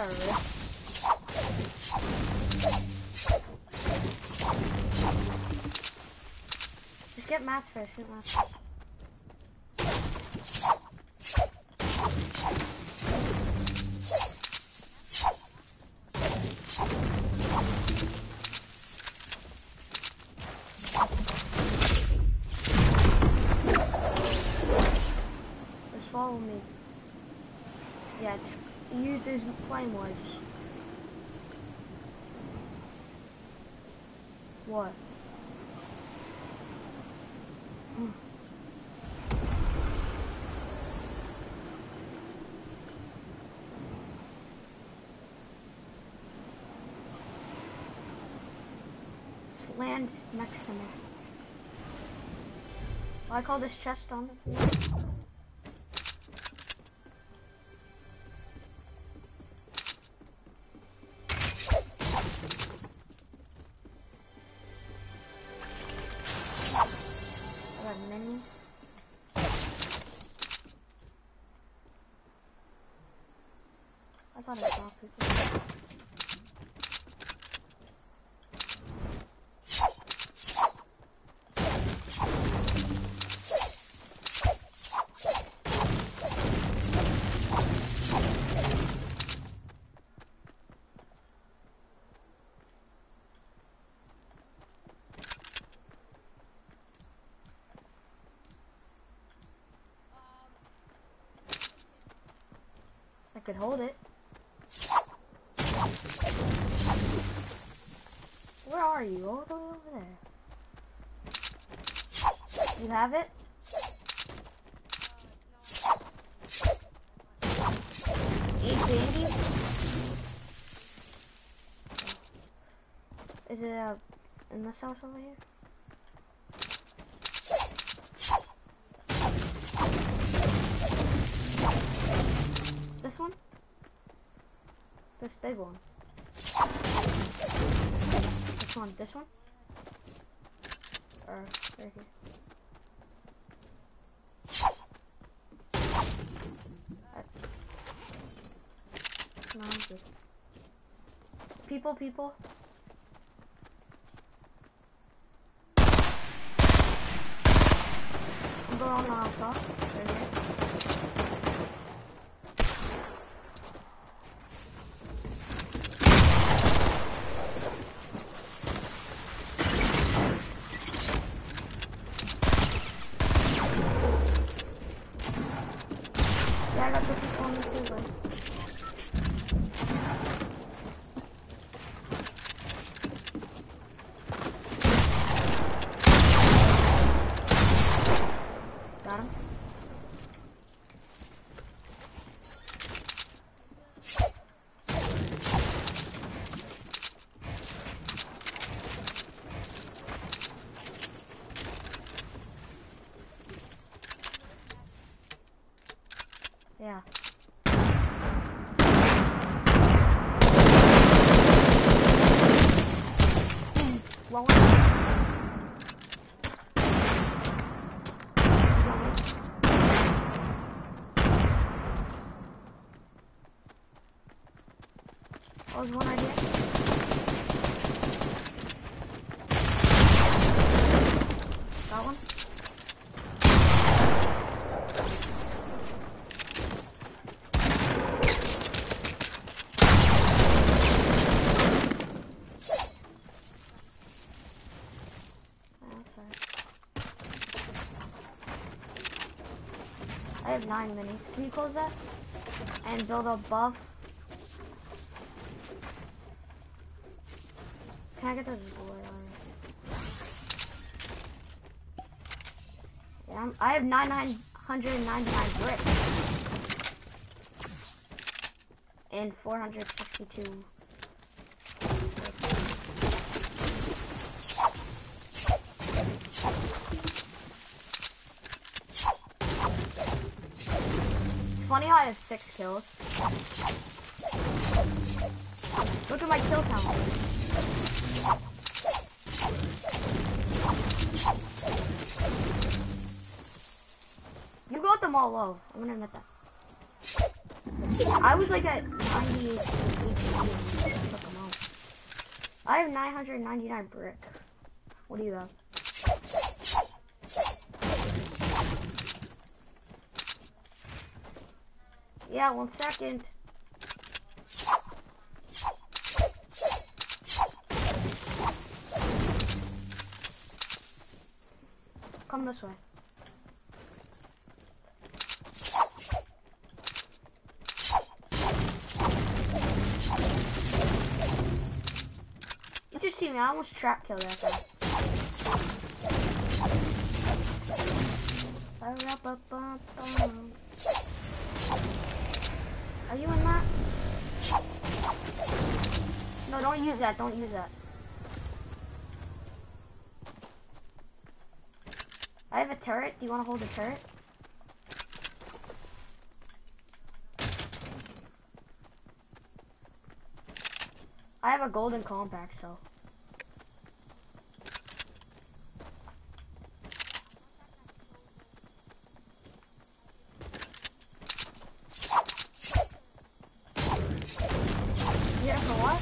Just get mats first, get mats. Just follow me. Yeah, just use these flame wires. What? Land next to me. I call this chest on the floor. Thought I saw. I could hold it. Where are you? All the way over there. You have it? Eight baby? Is it uh, in this house over here? This big one. Which one? This one? Or right here? People, people. I'm going on the outside. Right here. Yeah, I got the people on the freeway. Got him. Yeah. Low one. That was one idea. That one. I have nine minis. Can you close that? And build above? Yeah, I'm, I have 999 bricks. And 462. It's funny how I have six kills. Look at my kill count. All low. I'm gonna admit that. I was like at 98 I took them out. I have 999 brick. What do you have? Yeah, one second. Come this way. Me, I almost trap killed that guy. Are you in that? No, don't use that, don't use that. I have a turret. Do you want to hold the turret? I have a golden compact, so. Yeah, for what?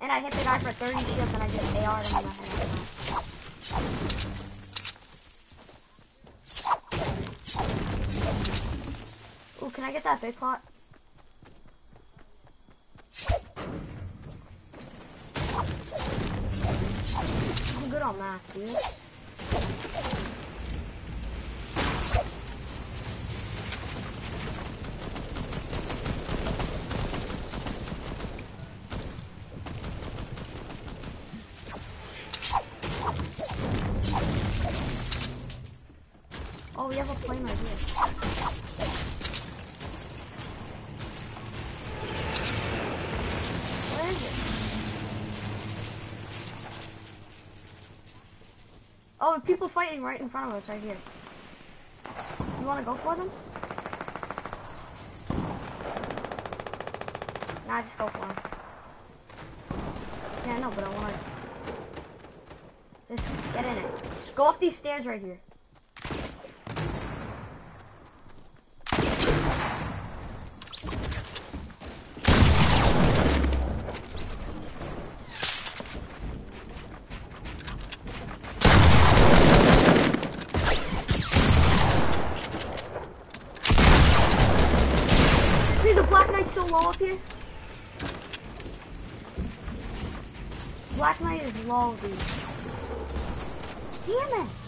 And I hit the guy for 30 shields and I just AR'd him. Ooh, can I get that big pot? I'm good on mats, dude. We have a plane right here. Where is it? Oh, people fighting right in front of us, right here. You want to go for them? Nah, just go for them. Yeah, I know, but I want to. Just get in it. Go up these stairs right here. See the Black Knight's so low up here? Dude. Damn it!